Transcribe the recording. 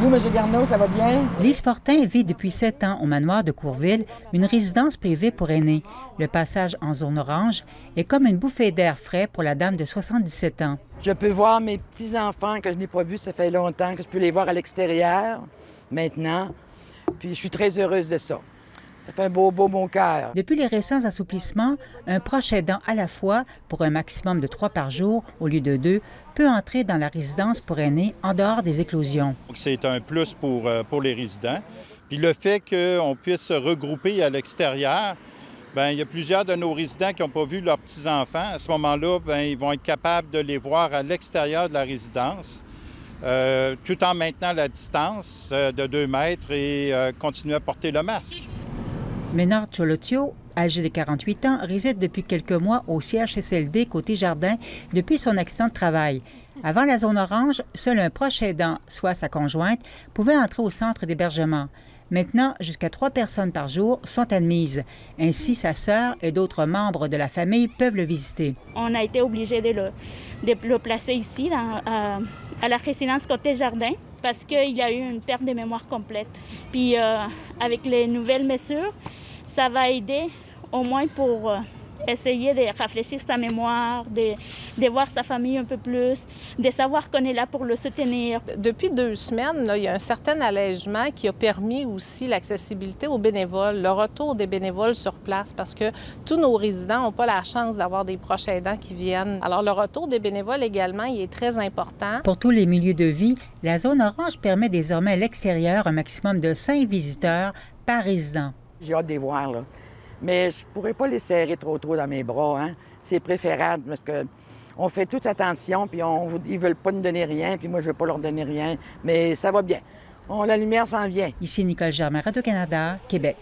Vous, M. Garneau, ça va bien? Lise Fortin vit depuis sept ans au manoir de Courville, une résidence privée pour aînés. Le passage en zone orange est comme une bouffée d'air frais pour la dame de 77 ans. Je peux voir mes petits-enfants que je n'ai pas vus, ça fait longtemps, que je peux les voir à l'extérieur maintenant. Puis je suis très heureuse de ça. Ça fait un beau, beau, bon cœur. Depuis les récents assouplissements, un proche aidant à la fois, pour un maximum de trois par jour au lieu de deux, peut entrer dans la résidence pour aînés en dehors des éclosions. C'est un plus pour, euh, pour les résidents. Puis le fait qu'on puisse se regrouper à l'extérieur, Bien, il y a plusieurs de nos résidents qui n'ont pas vu leurs petits-enfants. À ce moment-là, bien, ils vont être capables de les voir à l'extérieur de la résidence, euh, tout en maintenant la distance euh, de 2 mètres et euh, continuer à porter le masque. Ménard Cholotio, âgé de 48 ans, réside depuis quelques mois au CHSLD côté jardin depuis son accident de travail. Avant la zone orange, seul un proche aidant, soit sa conjointe, pouvait entrer au centre d'hébergement. Maintenant, jusqu'à trois personnes par jour sont admises. Ainsi, sa sœur et d'autres membres de la famille peuvent le visiter. On a été obligé de le, placer ici, euh, à la résidence côté jardin, parce qu'il y a eu une perte de mémoire complète. Puis, euh, avec les nouvelles mesures, ça va aider au moins pour euh, essayer de rafraîchir sa mémoire, de, de, voir sa famille un peu plus, de savoir qu'on est là pour le soutenir. Depuis deux semaines, là, il y a un certain allègement qui a permis aussi l'accessibilité aux bénévoles, le retour des bénévoles sur place, parce que tous nos résidents n'ont pas la chance d'avoir des proches aidants qui viennent. Alors, le retour des bénévoles également, il est très important. Pour tous les milieux de vie, la zone orange permet désormais à l'extérieur un maximum de cinq visiteurs par résident. J'ai hâte de les voir, là mais je pourrais pas les serrer trop trop dans mes bras. Hein? C'est préférable parce que on fait toute attention, puis on, ils veulent pas nous donner rien, puis moi, je veux pas leur donner rien. Mais ça va bien. On, la lumière s'en vient. Ici Nicole Germain, Radio-Canada, Québec.